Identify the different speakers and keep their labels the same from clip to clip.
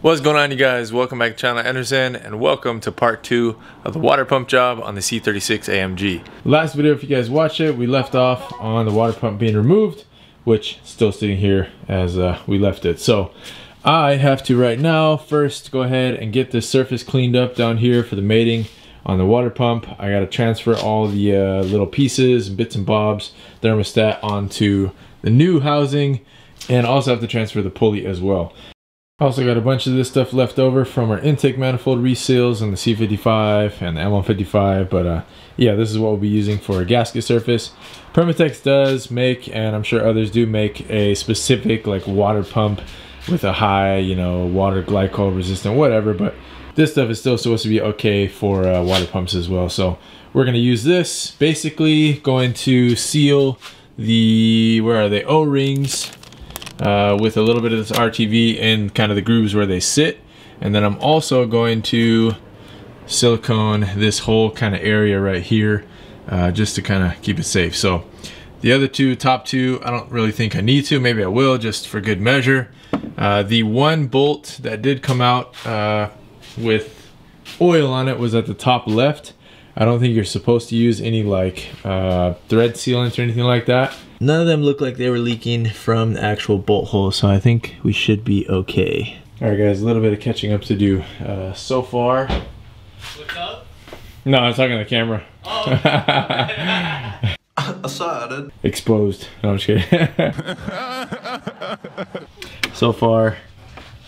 Speaker 1: What's going on you guys? Welcome back to Channel Anderzen and welcome to part two of the water pump job on the C36 AMG.
Speaker 2: Last video, if you guys watched it, we left off on the water pump being removed, which still sitting here as uh, we left it. So I have to right now first go ahead and get this surface cleaned up down here for the mating on the water pump. I got to transfer all the uh, little pieces and bits and bobs thermostat onto the new housing and also have to transfer the pulley as well. Also got a bunch of this stuff left over from our intake manifold reseals on the C55 and the ML55, but uh, yeah, this is what we'll be using for a gasket surface. Permatex does make, and I'm sure others do make, a specific like water pump with a high, you know, water glycol resistant, whatever, but this stuff is still supposed to be okay for uh, water pumps as well. So we're gonna use this, basically going to seal the, where are they, O-rings uh, with a little bit of this RTV in kind of the grooves where they sit. And then I'm also going to silicone this whole kind of area right here uh, just to kind of keep it safe. So the other two, top two, I don't really think I need to. Maybe I will just for good measure. Uh, the one bolt that did come out uh, with oil on it was at the top left. I don't think you're supposed to use any like uh, thread sealant or anything like that.
Speaker 3: None of them look like they were leaking from the actual bolt hole, so I think we should be okay.
Speaker 2: All right, guys, a little bit of catching up to do. Uh, so far.
Speaker 4: What's up?
Speaker 2: No, I'm talking to the camera.
Speaker 4: Oh.
Speaker 5: Aside.
Speaker 2: Exposed. No, I'm just kidding.
Speaker 3: So far,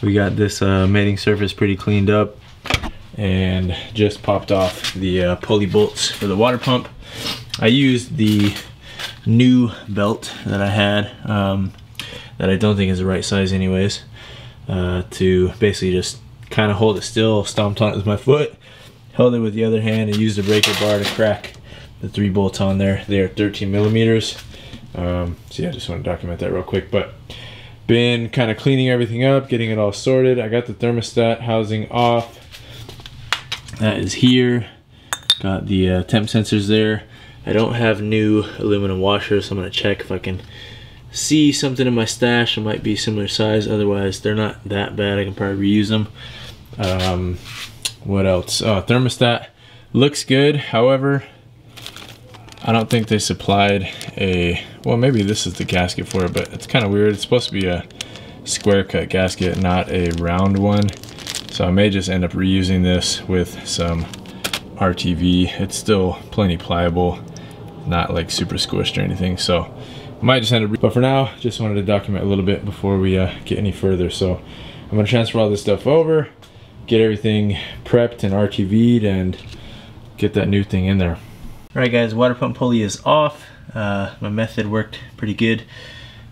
Speaker 3: we got this uh, mating surface pretty cleaned up
Speaker 2: and just popped off the uh, pulley bolts for the water pump.
Speaker 3: I used the new belt that I had um, that I don't think is the right size anyways uh, to basically just kind of hold it still, stomped on it with my foot, held it with the other hand and used a breaker bar to crack the three bolts on there. They are 13 millimeters.
Speaker 2: Um, so yeah, I just want to document that real quick. But been kind of cleaning everything up, getting it all sorted. I got the thermostat housing off.
Speaker 3: That is here. Got the uh, temp sensors there. I don't have new aluminum washers, so I'm gonna check if I can see something in my stash. that might be similar size. Otherwise, they're not that bad. I can probably reuse them.
Speaker 2: Um, what else? Oh, thermostat looks good. However, I don't think they supplied a, well, maybe this is the gasket for it, but it's kind of weird. It's supposed to be a square cut gasket, not a round one. So I may just end up reusing this with some RTV. It's still plenty pliable, not like super squished or anything. So might just end up, but for now, just wanted to document a little bit before we uh, get any further. So I'm gonna transfer all this stuff over, get everything prepped and RTV'd and get that new thing in there.
Speaker 3: Alright guys, water pump pulley is off. Uh, my method worked pretty good.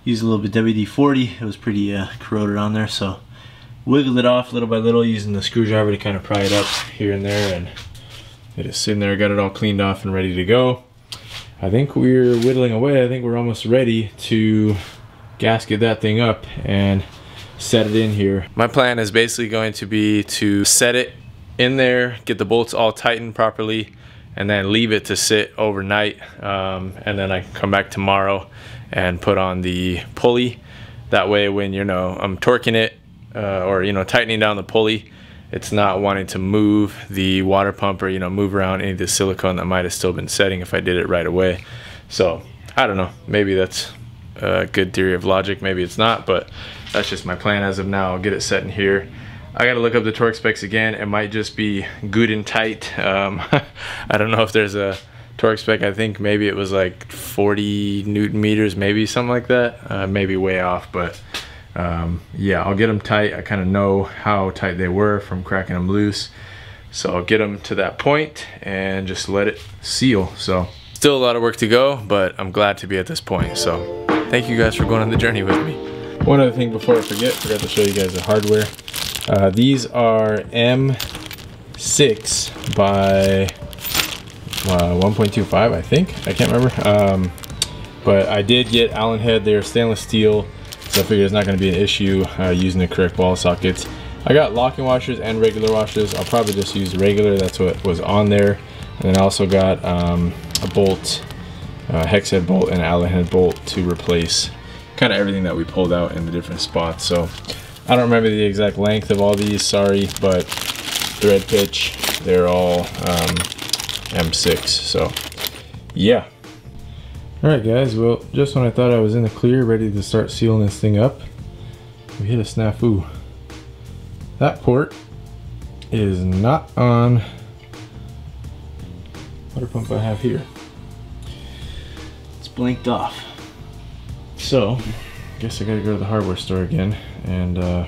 Speaker 3: Used a little bit WD-40. It was pretty uh, corroded on there, so wiggled it off little by little using the screwdriver to kind of pry it up here and there and
Speaker 2: it is sitting there, got it all cleaned off and ready to go. I think we're whittling away. I think we're almost ready to gasket that thing up and set it in here.
Speaker 1: My plan is basically going to be to set it in there, get the bolts all tightened properly, and then leave it to sit overnight. Um, and then I come back tomorrow and put on the pulley. That way when, you know, I'm torquing it uh, or, you know, tightening down the pulley, it's not wanting to move the water pump or, you know, move around any of the silicone that might have still been setting if I did it right away. So I don't know, maybe that's a good theory of logic, maybe it's not, but that's just my plan as of now. I'll get it set in here. I gotta look up the torque specs again. It might just be good and tight. Um, I don't know if there's a torque spec. I think maybe it was like 40 newton meters, maybe something like that. Uh, maybe way off, but um, yeah, I'll get them tight. I kind of know how tight they were from cracking them loose. So I'll get them to that point and just let it seal. So still a lot of work to go, but I'm glad to be at this point. So thank you guys for going on the journey with me.
Speaker 2: One other thing before I forget, forgot to show you guys the hardware. Uh, these are M6 by uh, 1.25, I think. I can't remember. Um, but I did get Allen head. They're stainless steel, so I figure it's not going to be an issue uh, using the correct ball sockets. I got locking washers and regular washers. I'll probably just use regular. That's what was on there. And then I also got um, a bolt, uh, hex head bolt and Allen head bolt to replace kind of everything that we pulled out in the different spots. So I don't remember the exact length of all these, sorry, but thread pitch, they're all um, M6, so yeah. All right, guys, well, just when I thought I was in the clear, ready to start sealing this thing up, we hit a snafu. That port is not on water pump I have here.
Speaker 3: It's blinked off.
Speaker 2: So, I guess I gotta go to the hardware store again and uh,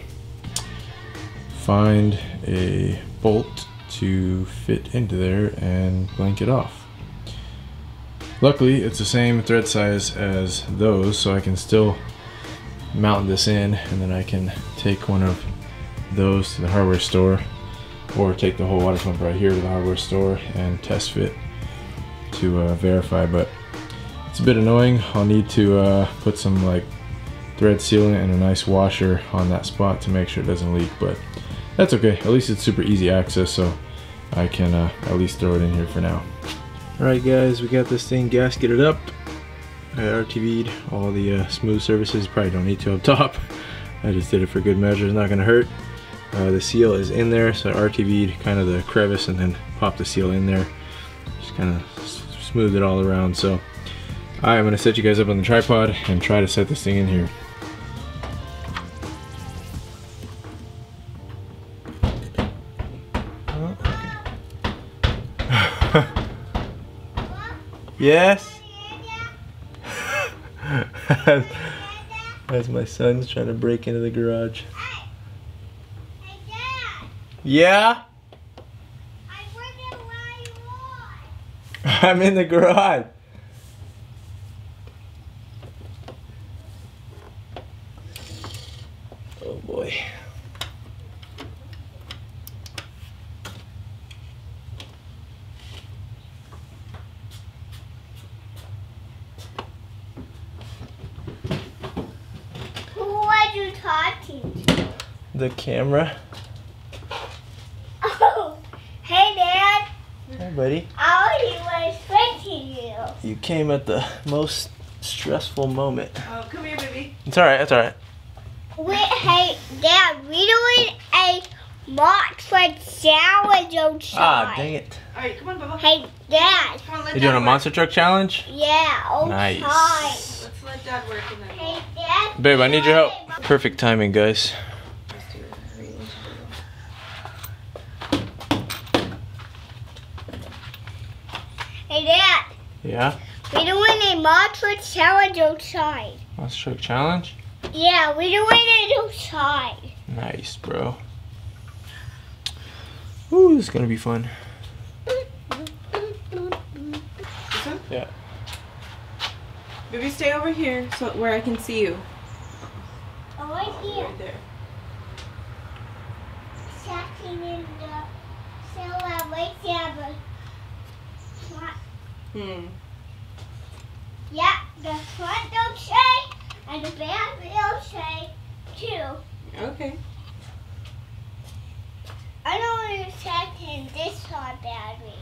Speaker 2: find a bolt to fit into there and blank it off. Luckily, it's the same thread size as those, so I can still mount this in and then I can take one of those to the hardware store or take the whole water pump right here to the hardware store and test fit to uh, verify but it's a bit annoying. I'll need to uh, put some like thread sealant and a nice washer on that spot to make sure it doesn't leak but that's okay. At least it's super easy access so I can uh, at least throw it in here for now alright guys we got this thing gasketed up I RTV'd all the uh, smooth surfaces probably don't need to up top I just did it for good measure it's not gonna hurt uh, the seal is in there, so I RTV'd kind of the crevice and then popped the seal in there. Just kind of smooth it all around. So I'm gonna set you guys up on the tripod and try to set this thing in here. Yes? As my son's trying to break into the garage. Yeah? I'm in the garage. Oh boy.
Speaker 4: Who are you talking to?
Speaker 2: The camera.
Speaker 4: Oh, hey Dad.
Speaker 2: Hi buddy.
Speaker 4: I was expecting you.
Speaker 2: You came at the most stressful moment.
Speaker 5: Oh, come here, baby.
Speaker 2: It's alright, it's alright.
Speaker 4: Wait, hey Dad, we doing a mock for challenge outside.
Speaker 2: Ah, dang it.
Speaker 5: All right, come on, Bubba.
Speaker 4: Hey Dad.
Speaker 5: Come on,
Speaker 2: You
Speaker 5: Dad
Speaker 2: doing a
Speaker 5: work.
Speaker 2: monster truck challenge?
Speaker 4: Yeah, outside.
Speaker 2: Nice.
Speaker 5: Let's let Dad work and then
Speaker 4: Hey Dad.
Speaker 2: Babe, I need your help. Perfect timing, guys.
Speaker 5: let's do it. Three inch
Speaker 4: Hey Dad.
Speaker 2: Yeah?
Speaker 4: We doing a mock for challenge outside.
Speaker 2: Monster truck challenge?
Speaker 4: Yeah, we're doing it outside.
Speaker 2: Nice, bro. Ooh, this is gonna be fun. Yeah.
Speaker 5: Baby, stay over here so where I can see you.
Speaker 4: Oh, right here.
Speaker 5: Right there.
Speaker 4: Sitting in the cellar right there. but-
Speaker 5: Hmm.
Speaker 4: Yeah, the front don't say and the back will say too.
Speaker 5: Okay.
Speaker 4: I don't want to check in this one battery.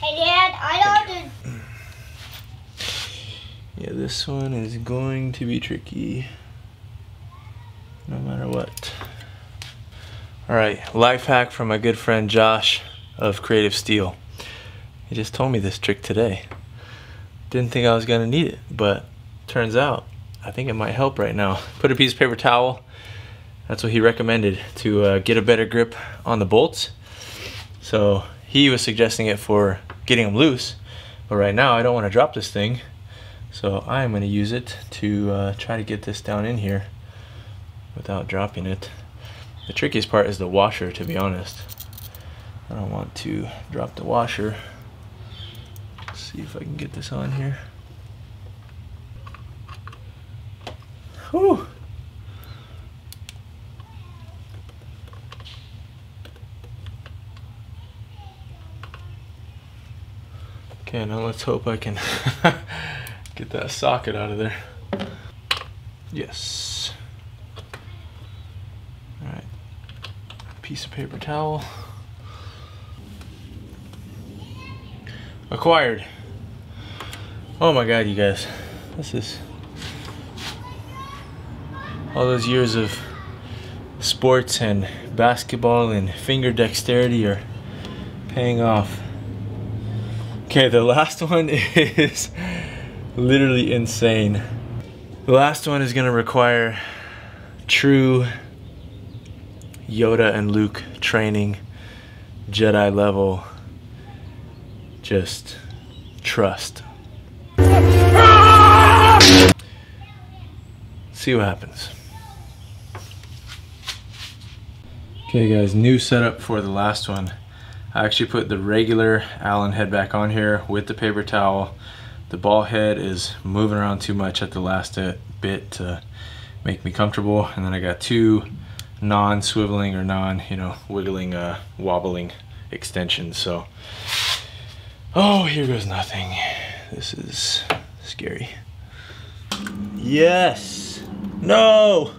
Speaker 4: Hey Dad, I don't do
Speaker 2: Yeah, this one is going to be tricky. No matter what. Alright, life hack from my good friend Josh of Creative Steel. He just told me this trick today. Didn't think I was gonna need it, but turns out I think it might help right now. Put a piece of paper towel. That's what he recommended to uh, get a better grip on the bolts. So he was suggesting it for getting them loose, but right now I don't want to drop this thing. So I am going to use it to uh, try to get this down in here without dropping it. The trickiest part is the washer, to be honest. I don't want to drop the washer. See if I can get this on here. Whew. Okay, now let's hope I can get that socket out of there. Yes. Alright. Piece of paper towel. Acquired. Oh my god, you guys. This is all those years of sports and basketball and finger dexterity are paying off. Okay, the last one is literally insane. The last one is gonna require true Yoda and Luke training, Jedi level, just trust. See what happens. Okay guys, new setup for the last one. I actually put the regular Allen head back on here with the paper towel. The ball head is moving around too much at the last bit to make me comfortable. And then I got two non-swiveling or non, you know, wiggling, uh, wobbling extensions. So, oh, here goes nothing. This is scary. Yes. No.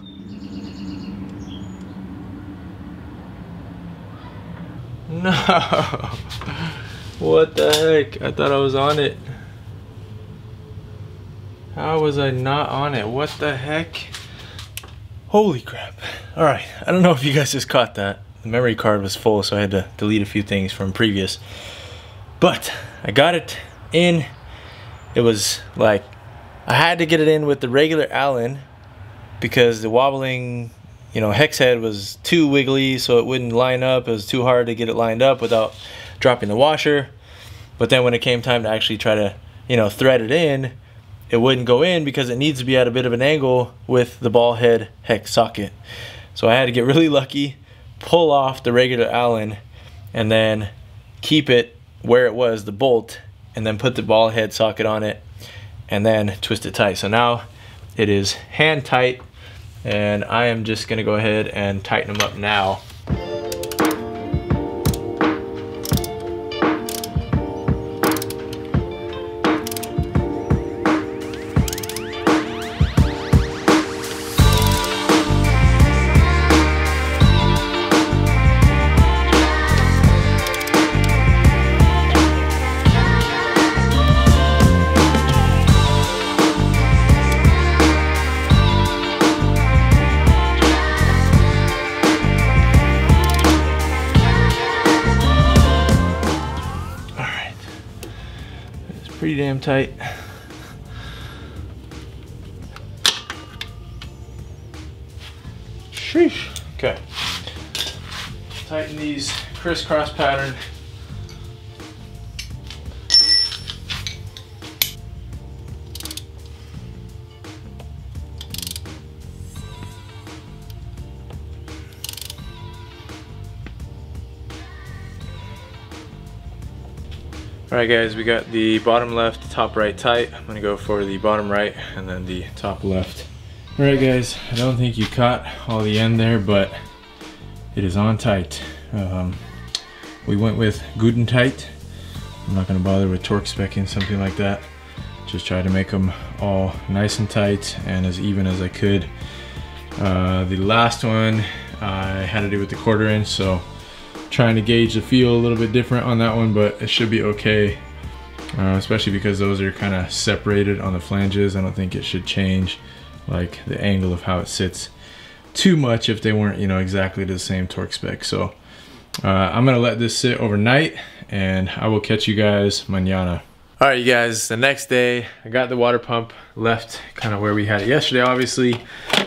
Speaker 2: No. What the heck? I thought I was on it. How was I not on it? What the heck? Holy crap. All right, I don't know if you guys just caught that. The memory card was full, so I had to delete a few things from previous. But I got it in. It was like, I had to get it in with the regular Allen because the wobbling, you know, hex head was too wiggly, so it wouldn't line up. It was too hard to get it lined up without dropping the washer. But then when it came time to actually try to, you know, thread it in, it wouldn't go in because it needs to be at a bit of an angle with the ball head hex socket. So I had to get really lucky, pull off the regular Allen, and then keep it where it was, the bolt, and then put the ball head socket on it, and then twist it tight. So now it is hand tight, and I am just gonna go ahead and tighten them up now. Sheesh. Okay. Tighten these crisscross pattern. All right guys, we got the bottom left, top right tight. I'm gonna go for the bottom right and then the top left. All right guys, I don't think you caught all the end there, but it is on tight. Um, we went with good and tight. I'm not gonna bother with torque specking, something like that. Just try to make them all nice and tight and as even as I could. Uh, the last one I had to do with the quarter inch, so trying to gauge the feel a little bit different on that one, but it should be okay. Uh, especially because those are kind of separated on the flanges. I don't think it should change like the angle of how it sits too much if they weren't, you know, exactly the same torque spec. So uh, I'm gonna let this sit overnight and I will catch you guys mañana. All right, you guys, the next day I got the water pump left kind of where we had it yesterday, obviously.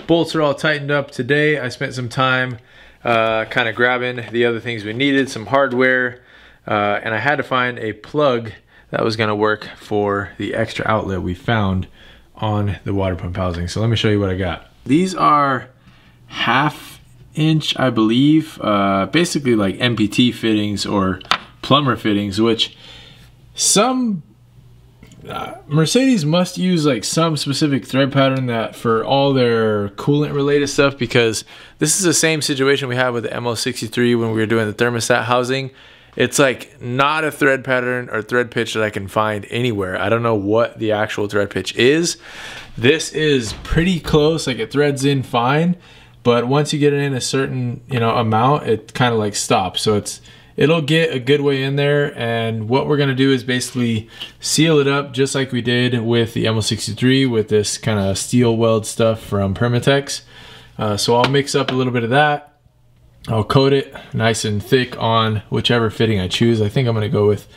Speaker 2: Bolts are all tightened up today. I spent some time uh, kind of grabbing the other things we needed, some hardware, uh, and I had to find a plug that was gonna work for the extra outlet we found on the water pump housing. So let me show you what I got. These are half inch, I believe, uh, basically like MPT fittings or plumber fittings, which some uh, Mercedes must use like some specific thread pattern that for all their coolant related stuff because this is the same situation we had with the ML63 when we were doing the thermostat housing. It's like not a thread pattern or thread pitch that I can find anywhere. I don't know what the actual thread pitch is. This is pretty close, like it threads in fine, but once you get it in a certain, you know, amount, it kind of like stops. So it's it'll get a good way in there and what we're gonna do is basically seal it up just like we did with the ML63 with this kind of steel weld stuff from Permatex Uh, so I'll mix up a little bit of that. I'll coat it nice and thick on whichever fitting I choose. I think I'm gonna go with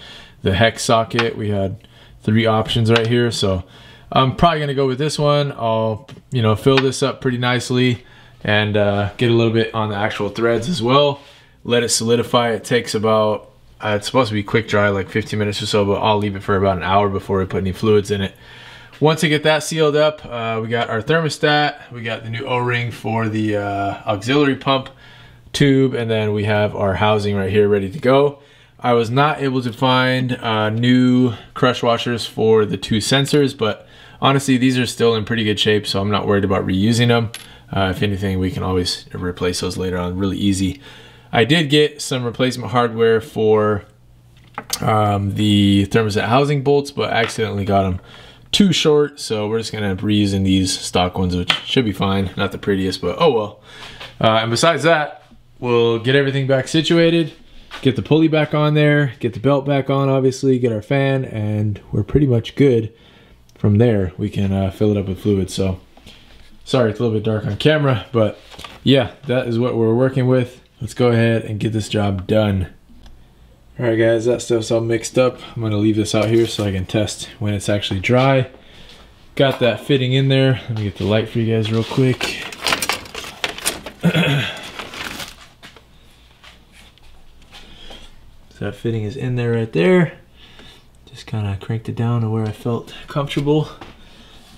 Speaker 2: the hex socket. We had three options right here. So I'm probably gonna go with this one. I'll, you know, fill this up pretty nicely and uh, get a little bit on the actual threads as well. Let it solidify. It takes about, uh, it's supposed to be quick dry, like 15 minutes or so, but I'll leave it for about an hour before we put any fluids in it. Once I get that sealed up, uh, we got our thermostat, we got the new O-ring for the uh, auxiliary pump tube, and then we have our housing right here ready to go. I was not able to find uh, new crush washers for the two sensors, but honestly, these are still in pretty good shape, so I'm not worried about reusing them. Uh, if anything, we can always replace those later on, really easy. I did get some replacement hardware for um, the thermostat housing bolts, but accidentally got them too short, so we're just gonna reusing these stock ones, which should be fine. Not the prettiest, but oh well. Uh, and besides that, we'll get everything back situated, get the pulley back on there, get the belt back on, obviously, get our fan, and we're pretty much good. From there, we can uh, fill it up with fluid. So, sorry, it's a little bit dark on camera, but yeah, that is what we're working with. Let's go ahead and get this job done. All right guys, that stuff's all mixed up. I'm gonna leave this out here so I can test when it's actually dry. Got that fitting in there. Let me get the light for you guys real quick. So that fitting is in there right there. Just kind of cranked it down to where I felt comfortable.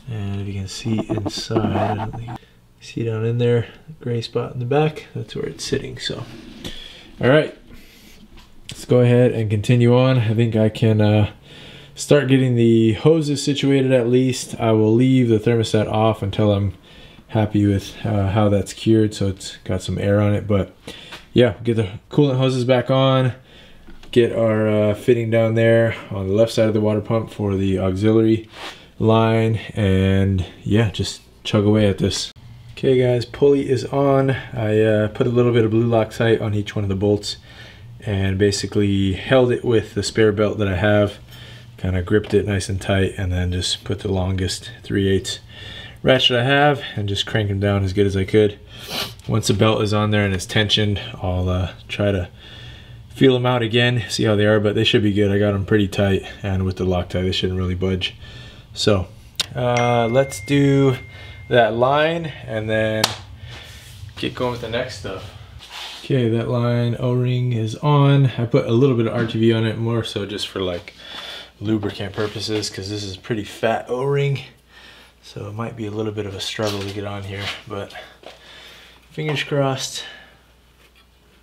Speaker 2: And if you can see inside, see down in there, gray spot in the back, that's where it's sitting, so. All right, let's go ahead and continue on. I think I can uh, start getting the hoses situated at least. I will leave the thermostat off until I'm happy with uh, how that's cured so it's got some air on it. But yeah, get the coolant hoses back on, get our uh, fitting down there on the left side of the water pump for the auxiliary line and yeah, just chug away at this. Okay guys, pulley is on. I uh, put a little bit of blue Loctite on each one of the bolts and basically held it with the spare belt that I have kind of gripped it nice and tight and then just put the longest 3 8 ratchet I have and just crank them down as good as I could once the belt is on there and it's tensioned I'll uh, try to feel them out again see how they are but they should be good I got them pretty tight and with the Loctite they shouldn't really budge so uh, let's do that line and then get going with the next stuff Okay, that line O-ring is on. I put a little bit of RTV on it, more so just for like lubricant purposes, because this is pretty fat O-ring. So it might be a little bit of a struggle to get on here, but fingers crossed.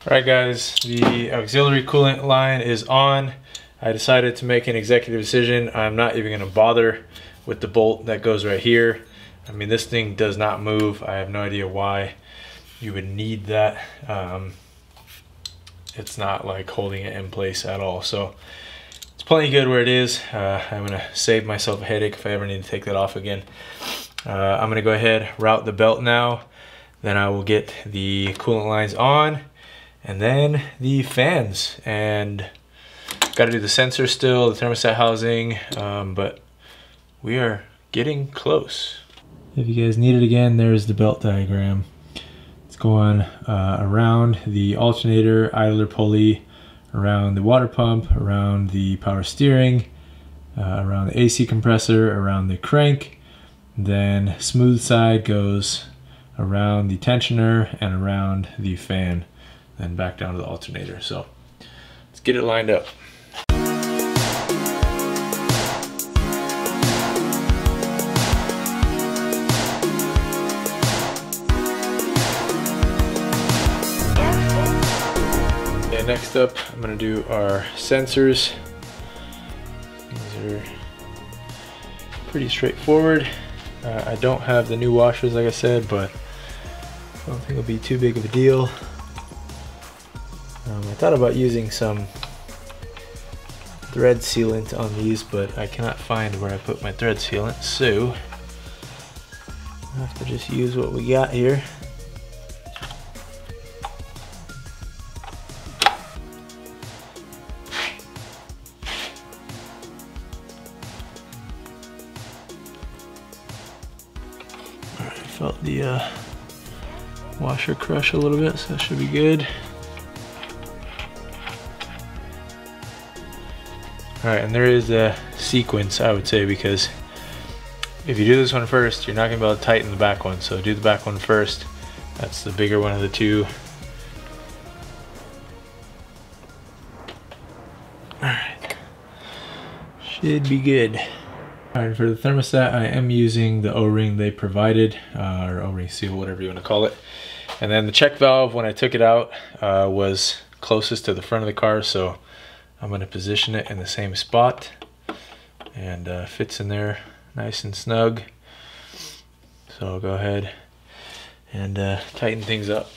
Speaker 2: All right guys, the auxiliary coolant line is on. I decided to make an executive decision. I'm not even gonna bother with the bolt that goes right here. I mean, this thing does not move. I have no idea why you would need that. Um, it's not like holding it in place at all. So it's plenty good where it is. Uh, I'm gonna save myself a headache if I ever need to take that off again. Uh, I'm gonna go ahead, route the belt now. Then I will get the coolant lines on and then the fans and got to do the sensor still, the thermostat housing, um, but we are getting close. If you guys need it again, there's the belt diagram. It's going uh, around the alternator, idler pulley, around the water pump, around the power steering, uh, around the AC compressor, around the crank. Then smooth side goes around the tensioner and around the fan, then back down to the alternator. So let's get it lined up. next up, I'm gonna do our sensors. These are pretty straightforward. Uh, I don't have the new washers, like I said, but I don't think it'll be too big of a deal. Um, I thought about using some thread sealant on these, but I cannot find where I put my thread sealant, so I have to just use what we got here. felt the uh, washer crush a little bit, so that should be good. All right, and there is a sequence, I would say, because if you do this one first, you're not gonna be able to tighten the back one. So do the back one first. That's the bigger one of the two. All right, should be good. All right, for the thermostat, I am using the O-ring they provided, uh, or O-ring seal, whatever you want to call it. And then the check valve, when I took it out, uh, was closest to the front of the car, so I'm going to position it in the same spot, and uh, fits in there nice and snug. So I'll go ahead and uh, tighten things up.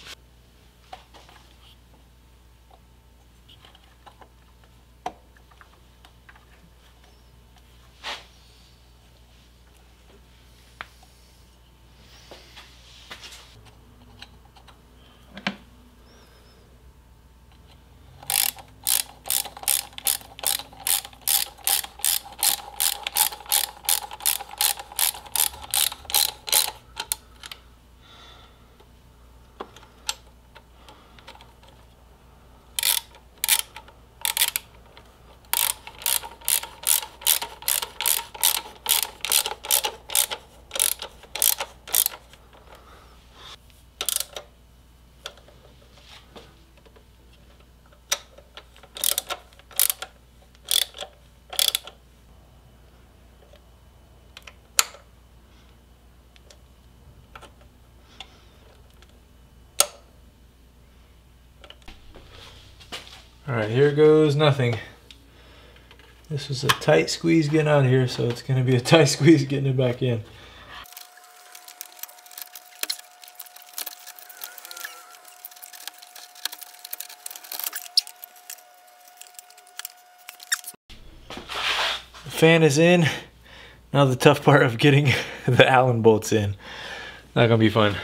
Speaker 2: All right, here goes nothing. This was a tight squeeze getting out of here, so it's gonna be a tight squeeze getting it back in. The fan is in. Now the tough part of getting the Allen bolts in. Not gonna be fun.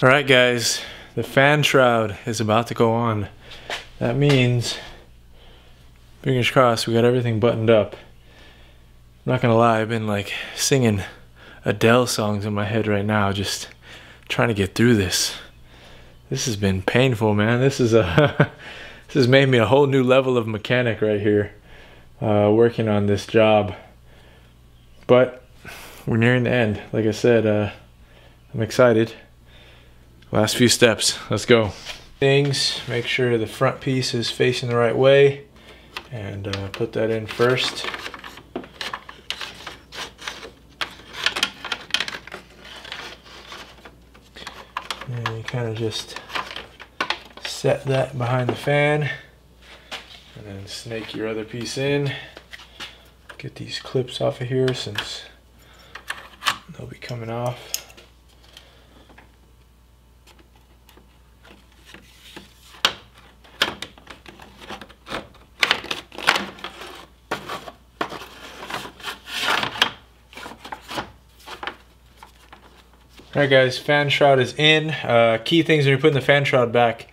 Speaker 2: All right, guys, the fan shroud is about to go on. That means, fingers crossed, we got everything buttoned up. I'm not gonna lie, I've been like singing Adele songs in my head right now, just trying to get through this. This has been painful, man. This is a this has made me a whole new level of mechanic right here, uh, working on this job. But we're nearing the end. Like I said, uh, I'm excited. Last few steps, let's go. Things, make sure the front piece is facing the right way and uh, put that in first. And you kind of just set that behind the fan and then snake your other piece in. Get these clips off of here since they'll be coming off. Alright guys, fan shroud is in. Uh, key things when you're putting the fan shroud back,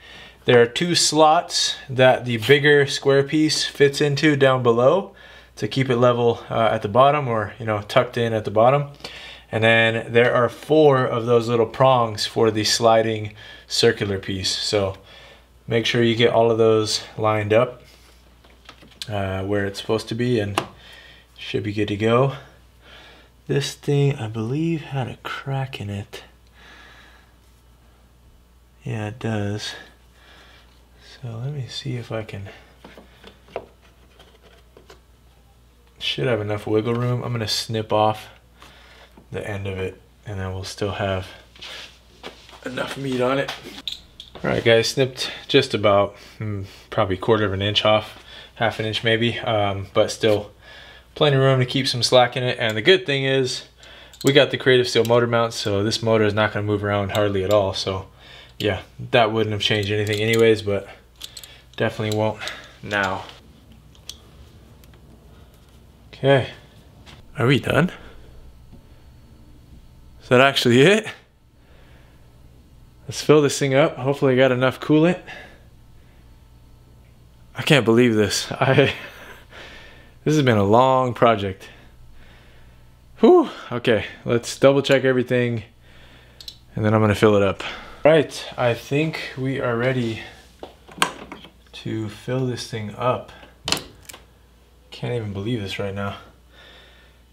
Speaker 2: there are two slots that the bigger square piece fits into down below to keep it level uh, at the bottom or you know tucked in at the bottom. And then there are four of those little prongs for the sliding circular piece. So make sure you get all of those lined up uh, where it's supposed to be and should be good to go. This thing, I believe, had a crack in it. Yeah, it does. So let me see if I can... Should have enough wiggle room. I'm gonna snip off the end of it and then we'll still have enough meat on it. All right guys, snipped just about mm, probably quarter of an inch off, half an inch maybe, um, but still plenty of room to keep some slack in it. And the good thing is we got the Creative Steel motor mount, so this motor is not gonna move around hardly at all. So yeah, that wouldn't have changed anything anyways, but definitely won't now. Okay. Are we done? Is that actually it? Let's fill this thing up. Hopefully I got enough coolant. I can't believe this. I this has been a long project. Whew. Okay, let's double check everything and then I'm gonna fill it up. Right, I think we are ready to fill this thing up. Can't even believe this right now.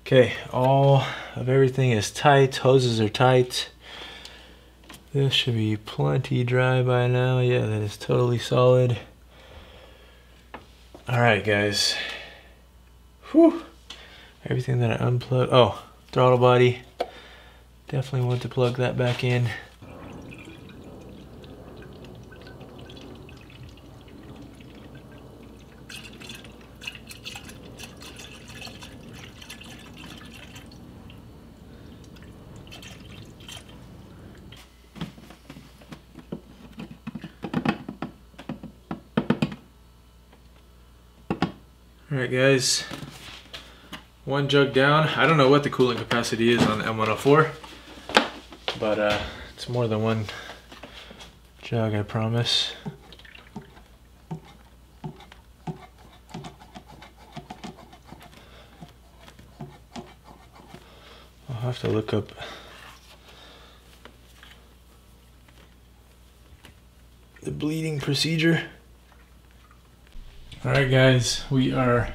Speaker 2: Okay, all of everything is tight, hoses are tight. This should be plenty dry by now. Yeah, that is totally solid. All right, guys. Whew. Everything that I unplugged. Oh, throttle body. Definitely want to plug that back in. All right, guys. One jug down. I don't know what the cooling capacity is on the M104, but uh, it's more than one jug, I promise. I'll have to look up the bleeding procedure. All right, guys, we are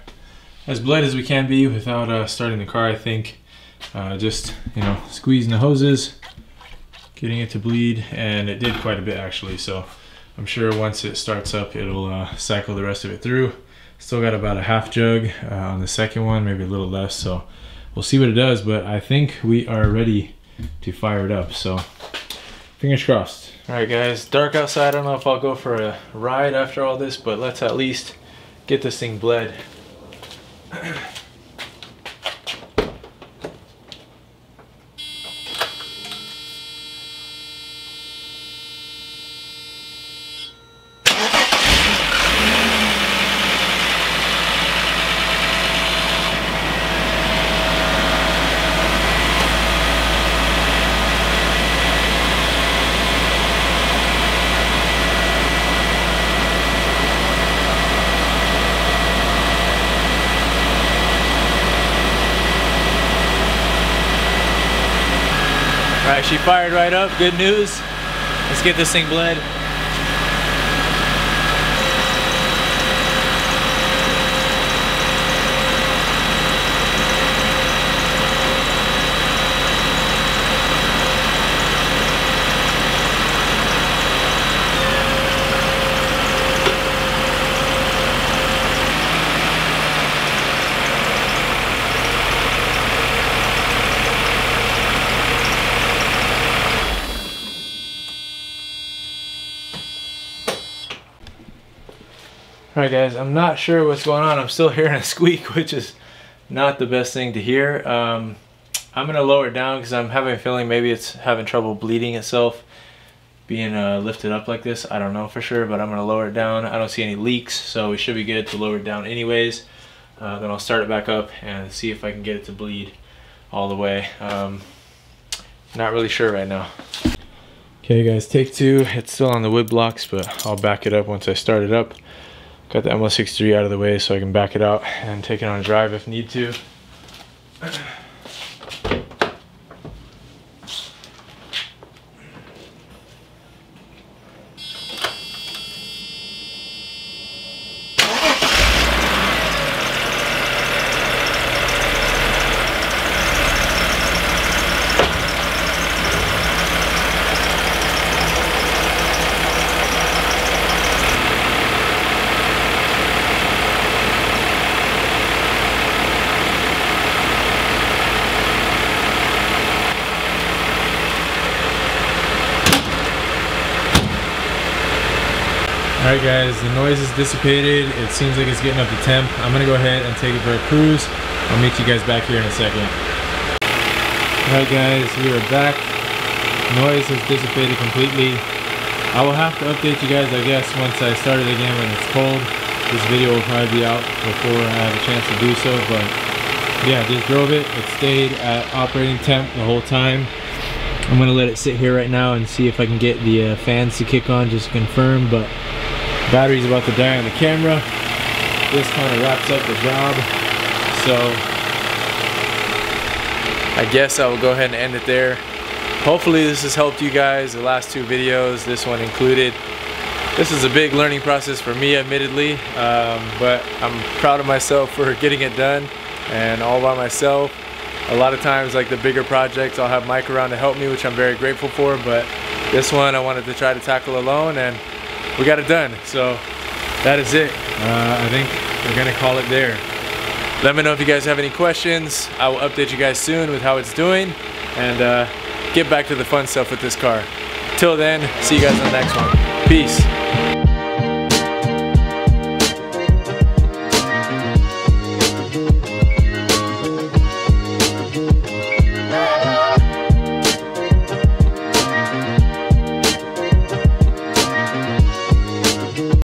Speaker 2: as bled as we can be without uh, starting the car. I think uh, just you know squeezing the hoses, getting it to bleed, and it did quite a bit actually. So I'm sure once it starts up, it'll uh, cycle the rest of it through. Still got about a half jug uh, on the second one, maybe a little less. So we'll see what it does, but I think we are ready to fire it up. So fingers crossed. All right, guys, dark outside. I don't know if I'll go for a ride after all this, but let's at least get this thing bled. All right, she fired right up. Good news. Let's get this thing bled. All right, guys, I'm not sure what's going on. I'm still hearing a squeak, which is not the best thing to hear. Um, I'm gonna lower it down because I'm having a feeling maybe it's having trouble bleeding itself being uh, lifted up like this. I don't know for sure, but I'm gonna lower it down. I don't see any leaks, so we should be good to lower it down anyways. Uh, then I'll start it back up and see if I can get it to bleed all the way. Um, not really sure right now. Okay guys, take two. It's still on the wood blocks, but I'll back it up once I start it up. Got the ML63 out of the way so I can back it out and take it on a drive if need to. Alright guys, the noise is dissipated. It seems like it's getting up to temp. I'm gonna go ahead and take it for a cruise. I'll meet you guys back here in a second. Alright guys, we are back. Noise has dissipated completely. I will have to update you guys, I guess, once I start it again when it's cold.
Speaker 6: this video will probably be out before I have a chance to do so. But yeah, just drove it. It stayed at operating temp the whole time. I'm gonna let it sit here right now and see if I can get the uh, fans to kick on just to confirm. But battery's about to die on the camera. This kind of wraps up the job. So
Speaker 2: I guess I will go ahead and end it there. Hopefully this has helped you guys, the last two videos, this one included. This is a big learning process for me, admittedly, um, but I'm proud of myself for getting it done and all by myself. A lot of times, like the bigger projects, I'll have Mike around to help me, which I'm very grateful for, but this one I wanted to try to tackle alone and we got it done. So that is it. Uh, I think we're gonna call it there. Let me know if you guys have any questions. I will update you guys soon with how it's doing and uh, get back to the fun stuff with this car. Till then, see you guys on the next one. Peace.